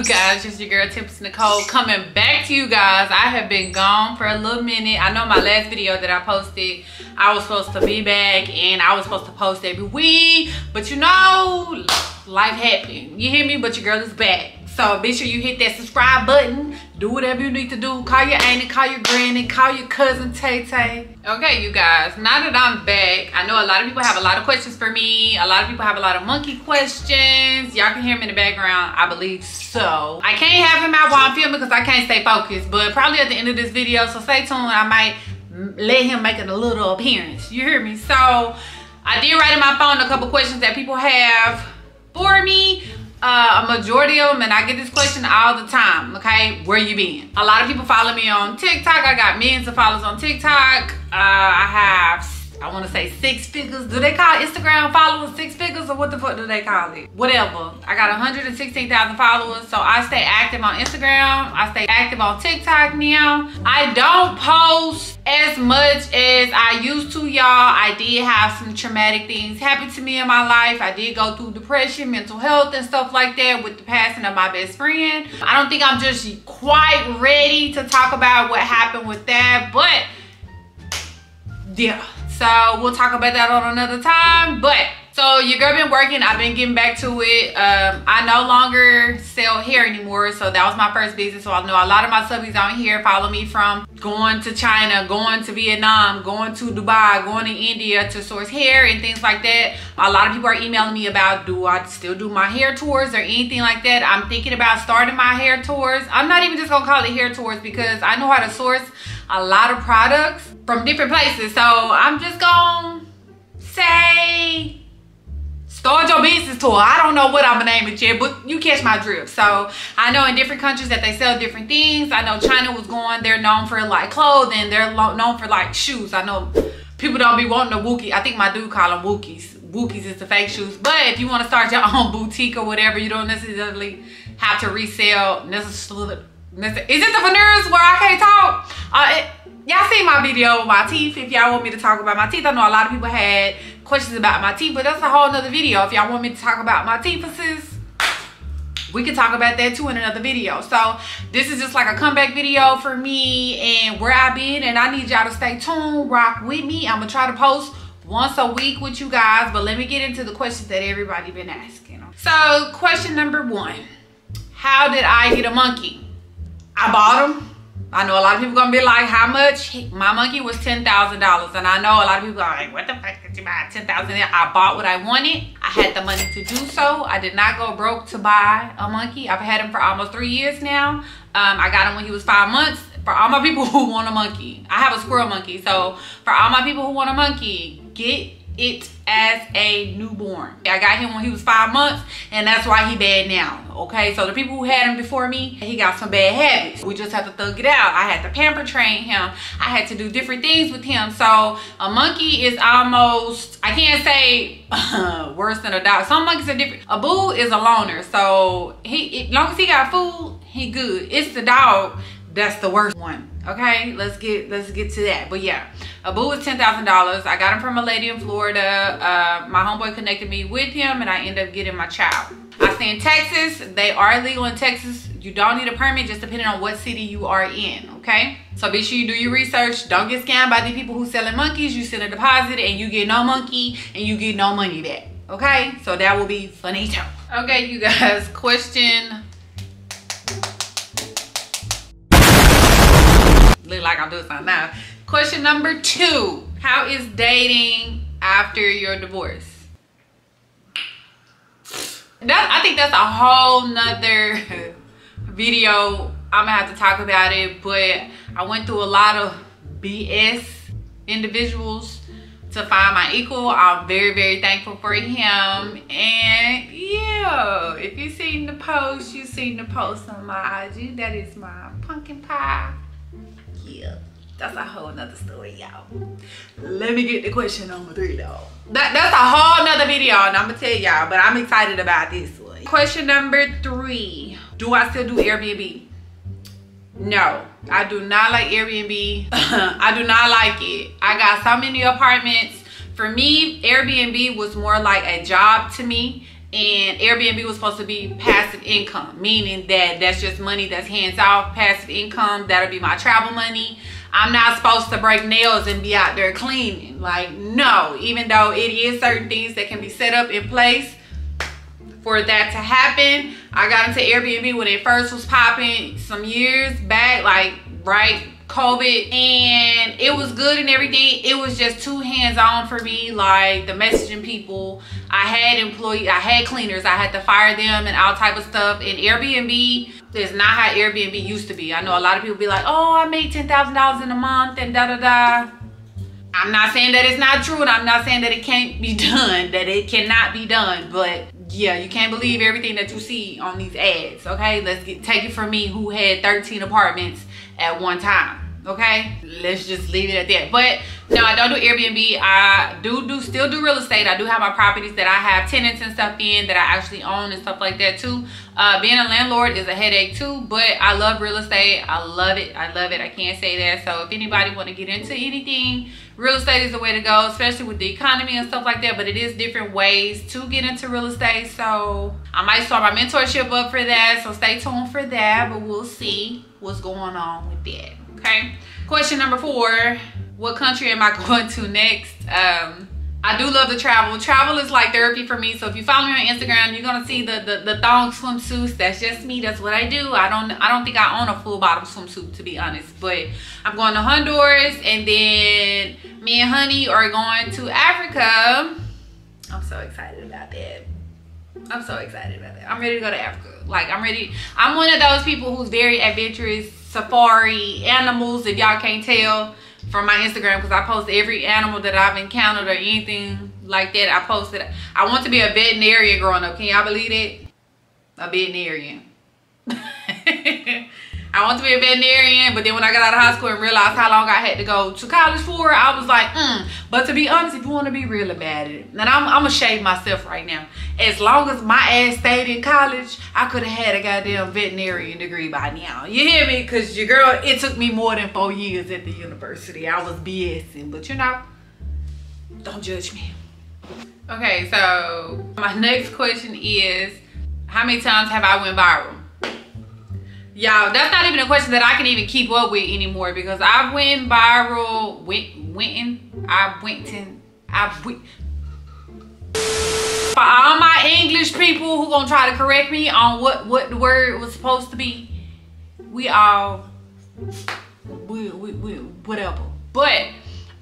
You guys, just your girl Tempestt Nikole coming back to you guys. I have been gone for a little minute. I know my last video that I posted, I was supposed to be back and I was supposed to post every week. But you know, life happened. You hear me? But your girl is back. So be sure you hit that subscribe button. Do whatever you need to do. Call your auntie, call your granny, call your cousin Tay Tay. Okay, you guys, now that I'm back, I know a lot of people have a lot of questions for me. A lot of people have a lot of monkey questions. Y'all can hear him in the background, I believe so. I can't have him out while I'm filming because I can't stay focused. But probably at the end of this video, so stay tuned. I might let him make a little appearance. You hear me? So I did write in my phone a couple questions that people have for me uh, a majority of them, and I get this question all the time, okay? Where you been? A lot of people follow me on TikTok. I got millions of followers on TikTok. Uh, I have I want to say six figures. Do they call Instagram followers six figures or what the fuck do they call it? Whatever. I got 116,000 followers. So I stay active on Instagram. I stay active on TikTok now. I don't post as much as I used to, y'all. I did have some traumatic things happen to me in my life. I did go through depression, mental health and stuff like that with the passing of my best friend. I don't think I'm just quite ready to talk about what happened with that, but yeah so we'll talk about that on another time. But so your girl been working. I've been getting back to it. Um, I no longer sell hair anymore. So that was my first business. So I know a lot of my subbies on here follow me from going to China, going to Vietnam, going to Dubai, going to India to source hair and things like that. A lot of people are emailing me about do I still do my hair tours or anything like that. I'm thinking about starting my hair tours. I'm not even just gonna call it hair tours because I know how to source a lot of products from different places. So I'm just gonna say start your business tour. I don't know what I'm gonna name it yet, but you catch my drift. So I know in different countries that they sell different things. I know China was going, they're known for like clothing, they're known for like shoes. I know people don't be wanting a Wookie. I think my dude call them Wookies. Wookies is the fake shoes. But if you want to start your own boutique or whatever, you don't necessarily have to resell necessarily is it the veneers where I can't talk? Uh, y'all seen my video with my teeth. If y'all want me to talk about my teeth, I know a lot of people had questions about my teeth, but that's a whole nother video. If y'all want me to talk about my teeth, we can talk about that too in another video. So this is just like a comeback video for me and where I've been. And I need y'all to stay tuned, rock with me. I'm gonna try to post once a week with you guys, but let me get into the questions that everybody been asking. So question number one, how did I get a monkey? I bought them. I know a lot of people gonna be like, how much? My monkey was $10,000. And I know a lot of people are like, what the fuck did you buy 10000 I bought what I wanted. I had the money to do so. I did not go broke to buy a monkey. I've had him for almost three years now. Um, I got him when he was five months. For all my people who want a monkey, I have a squirrel monkey. So for all my people who want a monkey, get it as a newborn. I got him when he was five months and that's why he bad now, okay? So the people who had him before me, he got some bad habits. We just have to thug it out. I had to pamper train him. I had to do different things with him. So a monkey is almost, I can't say uh, worse than a dog. Some monkeys are different. A bull is a loner. So he, as long as he got food, he good. It's the dog that's the worst one okay let's get let's get to that. But yeah Abu was ten thousand dollars. I got him from a lady in florida. Uh, my homeboy connected me with him and i ended up getting my child. I stay in texas. They are legal in texas. You don't need a permit just depending on what city you are in okay? So be sure you do your research. Don't get scammed by the people who selling monkeys. You send a deposit and you get no monkey and you get no money back okay? So that will be funny too. Okay you guys question like I'm doing something now. Question number two, how is dating after your divorce? That, I think that's a whole nother video. I'm gonna have to talk about it, but I went through a lot of BS individuals to find my equal. I'm very, very thankful for him. And yeah, if you seen the post, you seen the post on my IG. That is my pumpkin pie yeah. That's a whole nother story y'all. Let me get to question number three though. That, that's a whole nother video and i'm gonna tell y'all but i'm excited about this one. Question number three. Do i still do airbnb? No. I do not like airbnb. I do not like it. I got so many apartments. For me airbnb was more like a job to me and Airbnb was supposed to be passive income, meaning that that's just money that's hands off, passive income. That'll be my travel money. I'm not supposed to break nails and be out there cleaning. Like, no, even though it is certain things that can be set up in place for that to happen. I got into Airbnb when it first was popping some years back, like right COVID and it was good and everything. It was just too hands-on for me, like the messaging people. I had employees, I had cleaners, I had to fire them and all type of stuff. And Airbnb is not how Airbnb used to be. I know a lot of people be like, oh, I made $10,000 in a month and da-da-da. I'm not saying that it's not true and I'm not saying that it can't be done, that it cannot be done, but yeah, you can't believe everything that you see on these ads, okay? Let's get take it from me who had 13 apartments at one time okay? Let's just leave it at that. But no i don't do airbnb. I do do still do real estate. I do have my properties that i have tenants and stuff in that i actually own and stuff like that too. Uh, being a landlord is a headache too but i love real estate. I love it. I love it. I can't say that. So if anybody want to get into anything real estate is the way to go especially with the economy and stuff like that but it is different ways to get into real estate so i might start my mentorship up for that so stay tuned for that but we'll see what's going on with that okay? Question number four what country am i going to next? Um I do love to travel. Travel is like therapy for me. So if you follow me on Instagram, you're gonna see the, the the thong swimsuits. That's just me. That's what I do. I don't I don't think I own a full bottom swimsuit to be honest. But I'm going to Honduras and then me and Honey are going to Africa. I'm so excited about that. I'm so excited about that. I'm ready to go to Africa. Like I'm ready. I'm one of those people who's very adventurous safari animals if y'all can't tell from my instagram because i post every animal that i've encountered or anything like that. I posted i want to be a veterinarian growing up. Can y'all believe it a veterinarian I want to be a veterinarian, but then when I got out of high school and realized how long I had to go to college for, I was like, mm. But to be honest, if you want to be real about it, and I'm, I'm going to shave myself right now. As long as my ass stayed in college, I could have had a goddamn veterinarian degree by now. You hear me? Because your girl, it took me more than four years at the university. I was BSing, but you know, don't judge me. Okay, so my next question is, how many times have I went viral? Y'all, that's not even a question that I can even keep up with anymore because I went viral, went, went in, I went in, I went. For all my English people who gonna try to correct me on what, what the word was supposed to be, we all, we, we, we whatever. But,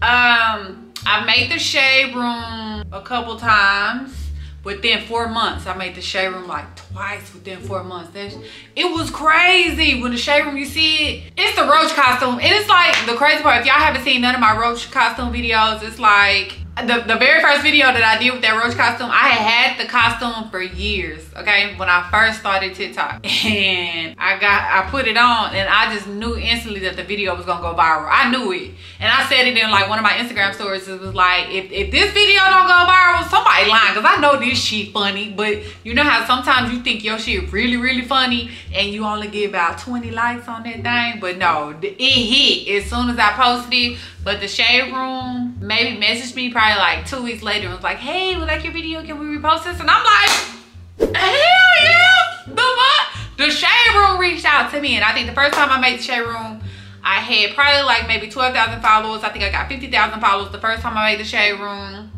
um, i've made the shade room a couple times within four months i made the shade room like twice within four months. That's, it was crazy when the shade room you see it? It's the roach costume. And it's like the crazy part if y'all haven't seen none of my roach costume videos it's like the, the very first video that I did with that roach costume, I had the costume for years, okay? When I first started TikTok. And I got, I put it on and I just knew instantly that the video was gonna go viral. I knew it. And I said it in like one of my Instagram stories. It was like, if, if this video don't go viral, somebody lying. Cause I know this shit funny. But you know how sometimes you think your shit really, really funny and you only get about 20 likes on that thing. But no, it hit as soon as I posted it. But the shade room maybe messaged me probably like two weeks later and was like, hey, we like your video, can we repost this? And I'm like, hell yeah, the what? The shade room reached out to me and I think the first time I made the shade room, I had probably like maybe 12,000 followers. I think I got 50,000 followers the first time I made the shade room.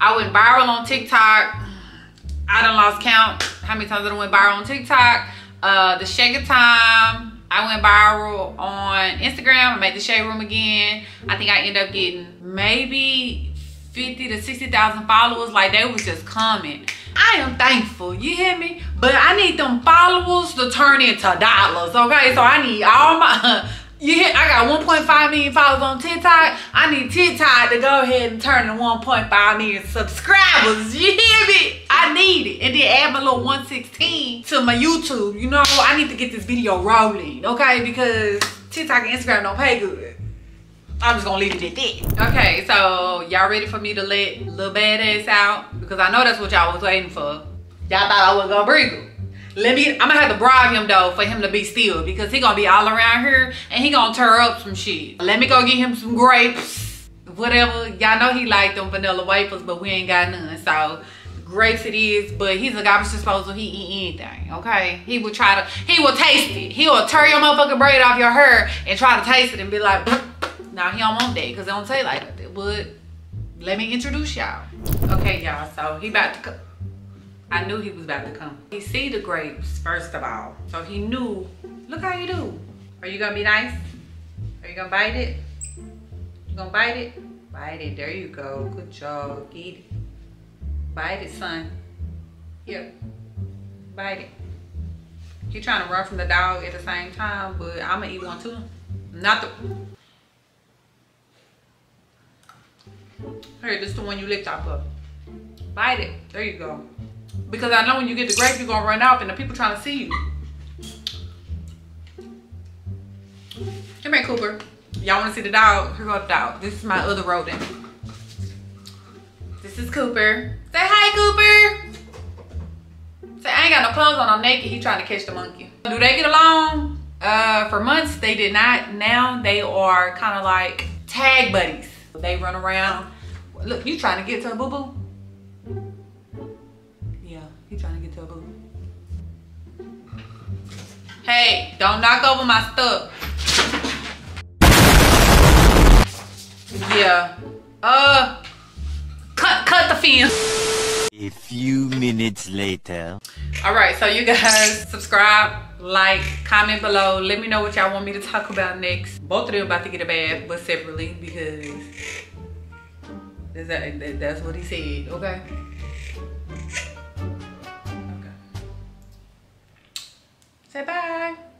I went viral on TikTok. I done lost count how many times I went viral on TikTok. Uh, the Shake Time, I went viral on Instagram. I made the shade room again. I think I ended up getting maybe 50 to 60,000 followers. Like they was just coming. I am thankful, you hear me? But I need them followers to turn into dollars, okay? So I need all my, You hit, I got 1.5 million followers on TikTok. I need TikTok to go ahead and turn to 1.5 million subscribers. You hear me? I need it. And then add my little 116 to my YouTube. You know, I need to get this video rolling, okay? Because TikTok and Instagram don't pay good. I'm just gonna leave it at that. Okay, so y'all ready for me to let little badass out? Because I know that's what y'all was waiting for. Y'all thought I was gonna bring him. Let me, I'm gonna have to bribe him though for him to be still because he gonna be all around here and he gonna tear up some shit. Let me go get him some grapes, whatever. Y'all know he like them vanilla wafers, but we ain't got none. So grapes it is, but he's a garbage disposal. He eat anything, okay? He will try to, he will taste it. He will tear your motherfucking braid off your hair and try to taste it and be like, now he don't want that because it don't taste like that. But let me introduce y'all. Okay, y'all, so he about to. I knew he was about to come. He see the grapes, first of all. So he knew, look how you do. Are you gonna be nice? Are you gonna bite it? You gonna bite it? Bite it, there you go. Good job, eat it. Bite it, son. Yep, bite it. You trying to run from the dog at the same time, but I'm gonna eat one too. Not the. Here, this is the one you licked off of. Bite it. There you go. Because I know when you get the grape, you're gonna run out and the people trying to see you. Come here, Cooper. Y'all wanna see the dog? Here go the dog. This is my other rodent. This is Cooper. Say hi, Cooper. Say, I ain't got no clothes on, I'm naked. He trying to catch the monkey. Do they get along? Uh, for months, they did not. Now they are kind of like tag buddies. They run around. Look, you trying to get to a boo-boo? Hey, don't knock over my stuff. Yeah. Uh, cut, cut the fence. A few minutes later. All right, so you guys subscribe, like, comment below. Let me know what y'all want me to talk about next. Both of them about to get a bath, but separately because that, that's what he said? Okay. Say bye.